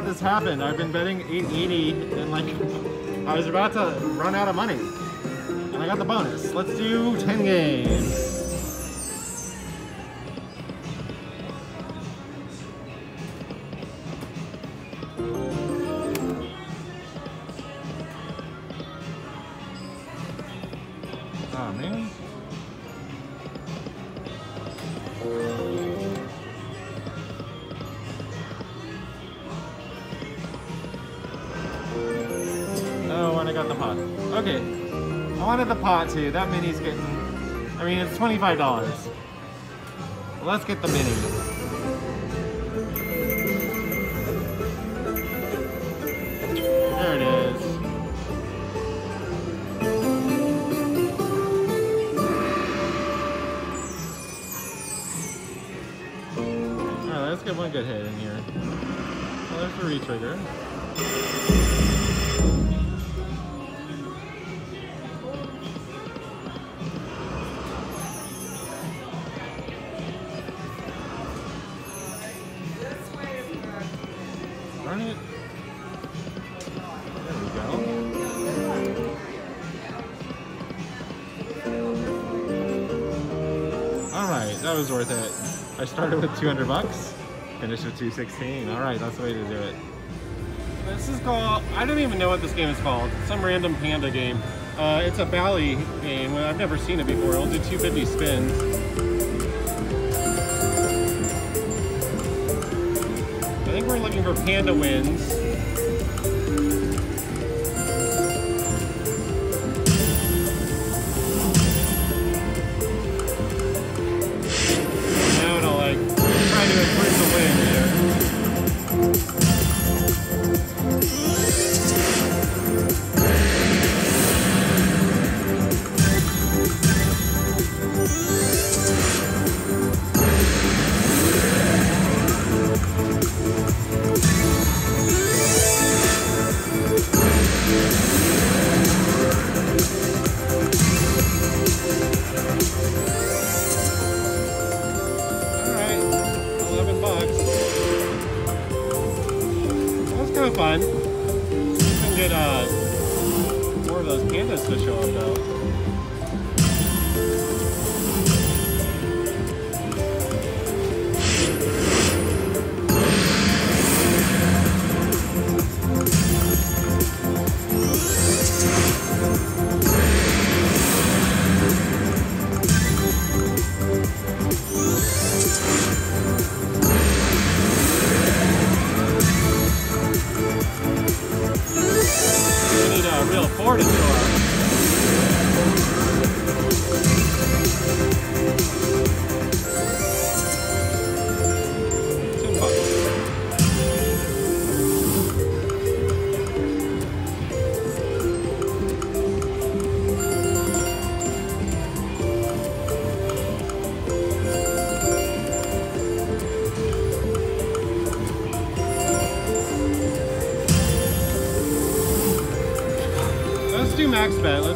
God this happened. I've been betting 880 and like I was about to run out of money. And I got the bonus. Let's do 10 games. Pot. Okay. I wanted the pot too. That mini's getting, I mean, it's $25. Let's get the mini. Was worth it. I started with 200 bucks, finished with 216. Alright, that's the way to do it. This is called, I don't even know what this game is called. Some random panda game. Uh, it's a Bally game. I've never seen it before. It'll do 250 spins. I think we're looking for panda wins.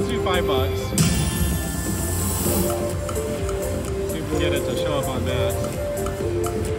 Do five bucks. See if we can get it to show up on max.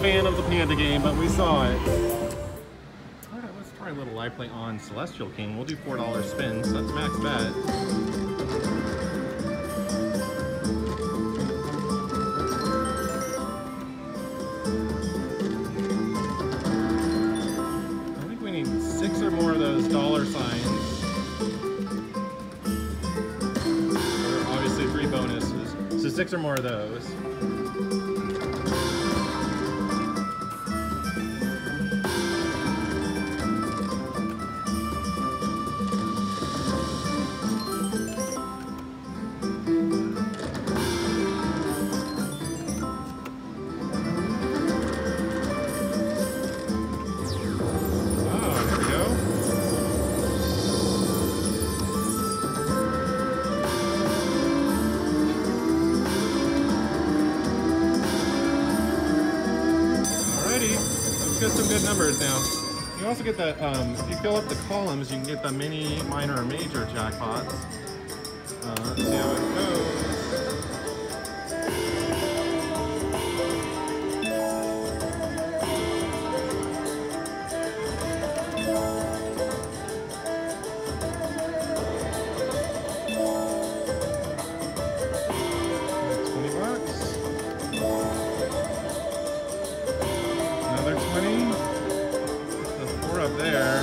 Fan of the Panda game, but we saw it. Alright, let's try a little live play on Celestial King. We'll do $4 spins. That's max bet. I think we need six or more of those dollar signs. six or more of those. good numbers now. You also get the, um, if you fill up the columns, you can get the mini, minor, major jackpots. Uh, let's see how it goes. Another 20 up there.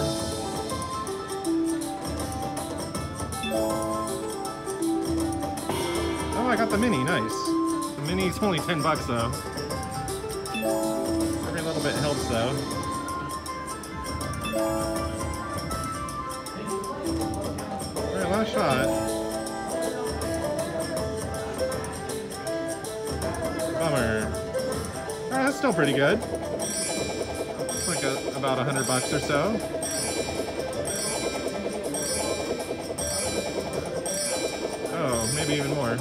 Oh, I got the mini. Nice. The mini's only ten bucks though. Every little bit helps though. All right, last shot. Bummer. Alright, that's still pretty good. About a hundred bucks or so. Oh, maybe even more.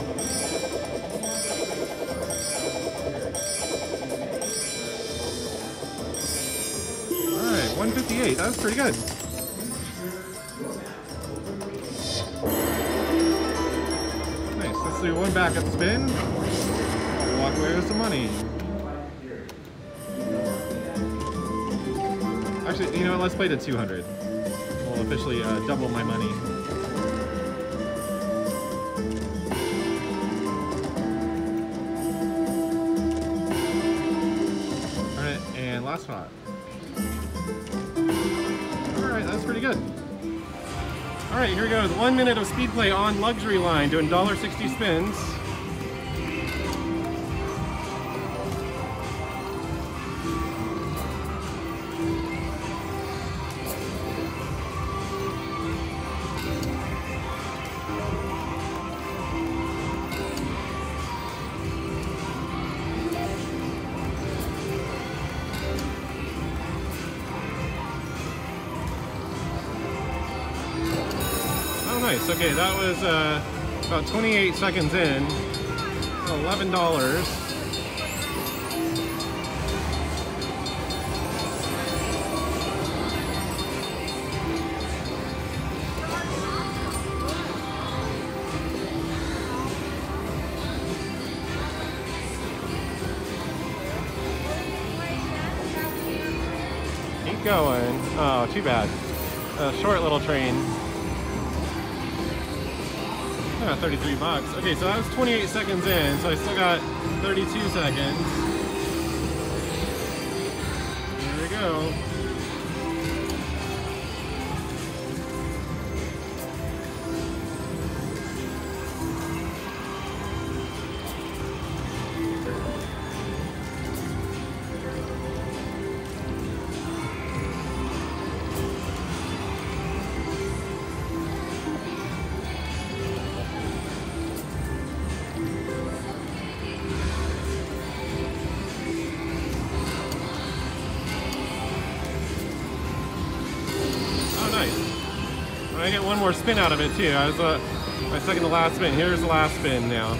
Alright, 158. That was pretty good. Nice. Let's do one backup spin. Walk away with some money. Actually, you know what? Let's play to 200. We'll officially uh, double my money. Alright, and last spot. Alright, that's pretty good. Alright, here we go. One minute of speed play on luxury line, doing $1.60 spins. Okay, that was uh, about 28 seconds in. $11. Keep going. Oh, too bad. A short little train. Yeah, 33 bucks. Okay, so that was 28 seconds in, so I still got 32 seconds. Here we go. One more spin out of it too. I was uh, my second to last spin. Here's the last spin now.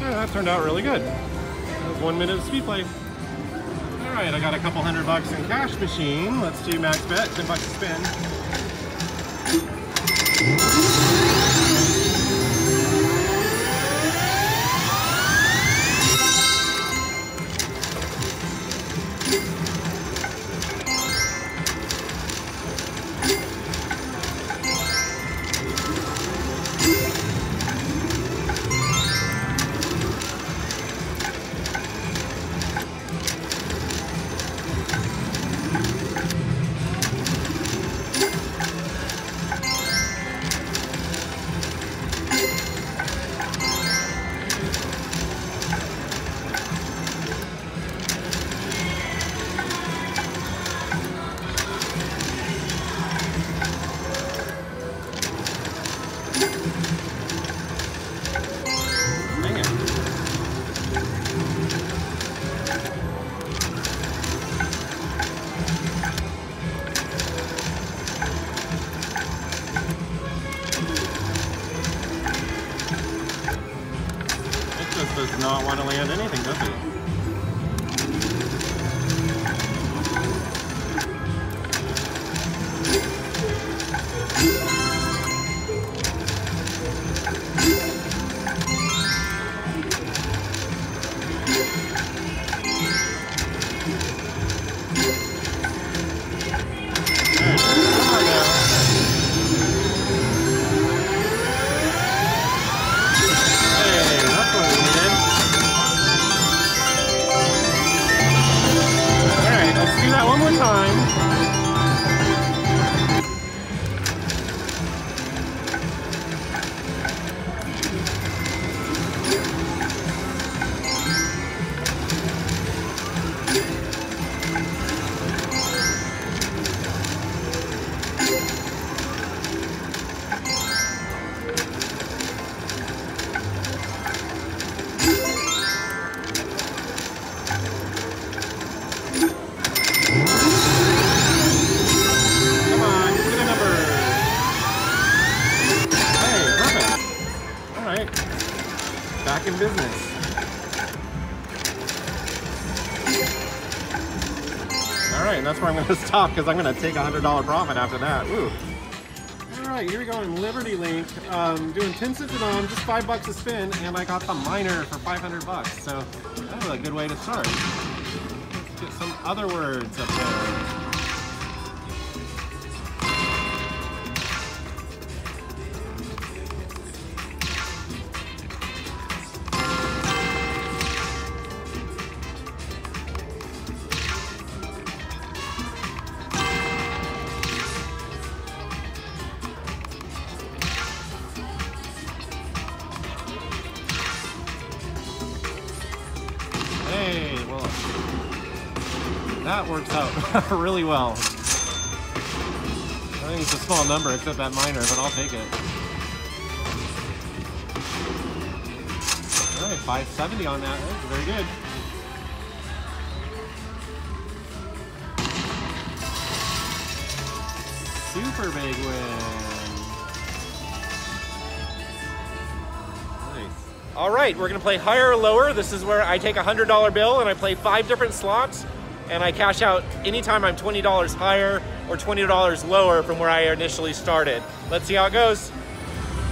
Yeah, that turned out really good. That was one minute of speed play. All right, I got a couple hundred bucks in cash machine. Let's do max bet, 10 bucks a spin. Not want to land anything, does it? that's where I'm going to stop because I'm going to take a $100 profit after that. Ooh. All right, here we go in Liberty Link. Um, doing 10 cents an on, just five bucks a spin, and I got the minor for 500 bucks. So that was a good way to start. Let's get some other words up there. That works out really well. I think it's a small number except that minor, but I'll take it. All right, 570 on that. That's very good. Super big win. All right, we're gonna play higher or lower. This is where I take a $100 bill and I play five different slots and I cash out anytime I'm $20 higher or $20 lower from where I initially started. Let's see how it goes.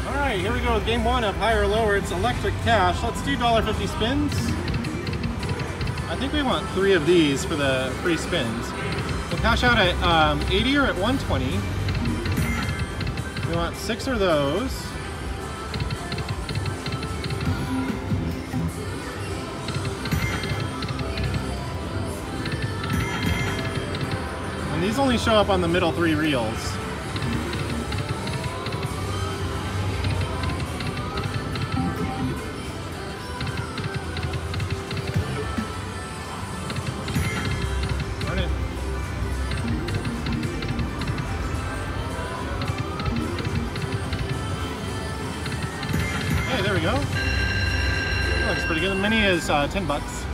All right, here we go with game one of higher or lower. It's electric cash. Let's do $1.50 spins. I think we want three of these for the free spins. We'll cash out at um, 80 or at 120. We want six of those. These only show up on the middle three reels. Hey, there we go. looks pretty good. The mini is uh, 10 bucks.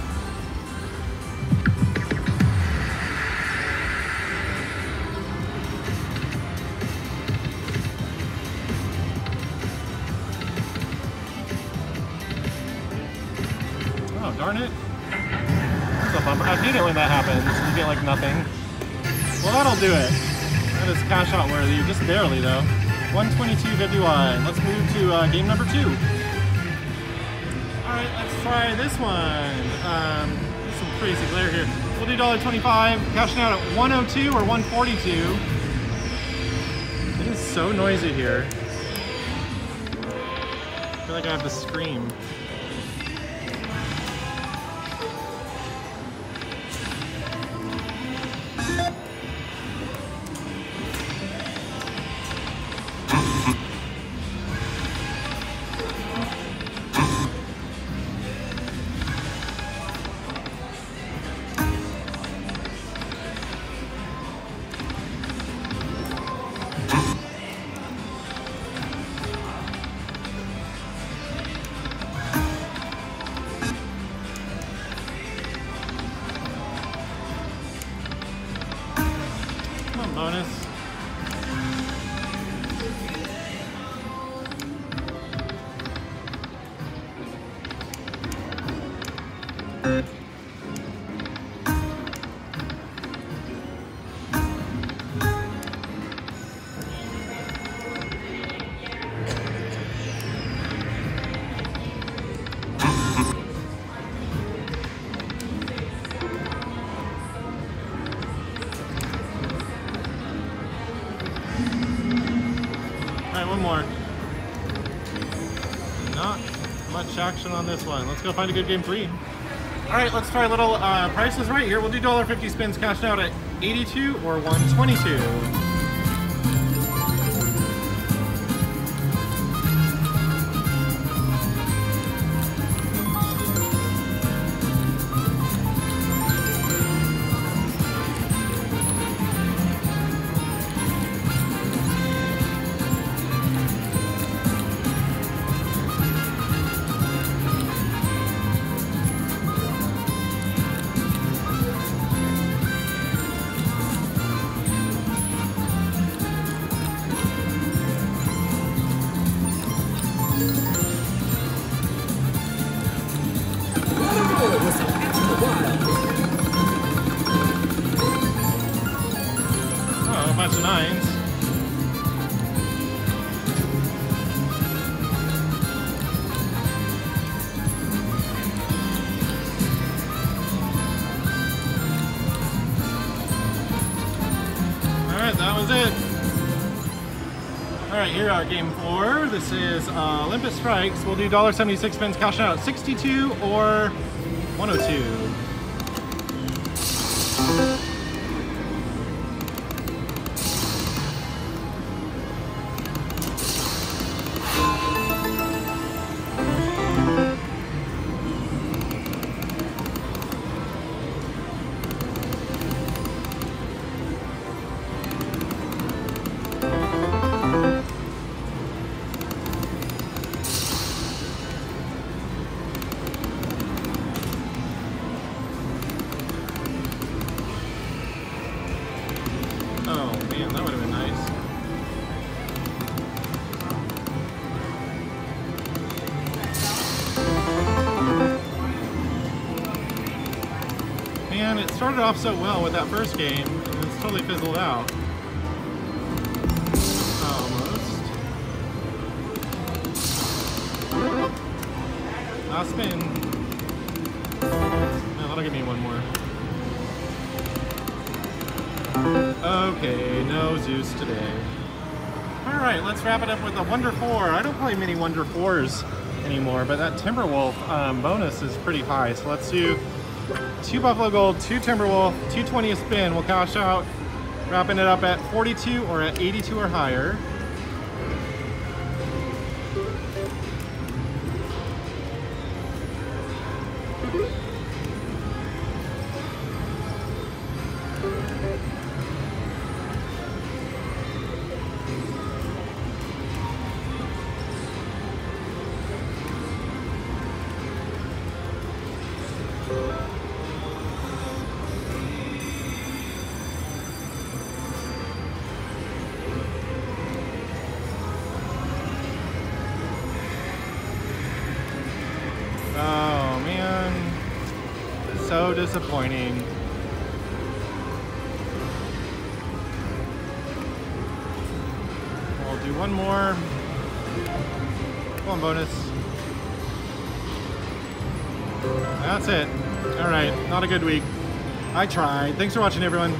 Darn it. That's a bummer. I hate it when that happens. You get like nothing. Well, that'll do it. That is cash out worthy, just barely though. 122.51. Let's move to uh, game number two. All right, let's try this one. Um, there's some crazy glare here. We'll do $1.25, cashing out at 102 or 142. It is so noisy here. I feel like I have to scream. Much action on this one. Let's go find a good game three. Alright, let's try a little uh, Price is Right here. We'll do $1.50 spins cashed out at 82 or 122. Alright, that was it. Alright, here are game four. This is uh, Olympus Strikes. We'll do $1.76 spins, cash out 62 or 102. Man, it started off so well with that first game, and it's totally fizzled out. Almost. Last spin. Man, that'll give me one more. Okay, no Zeus today. Alright, let's wrap it up with a Wonder 4. I don't play many Wonder 4s anymore, but that Timberwolf um, bonus is pretty high. So let's do two Buffalo Gold, two Timberwolf, 220 a spin. We'll cash out, wrapping it up at 42 or at 82 or higher. So disappointing. We'll do one more. One bonus. That's it. All right, not a good week. I tried. Thanks for watching, everyone.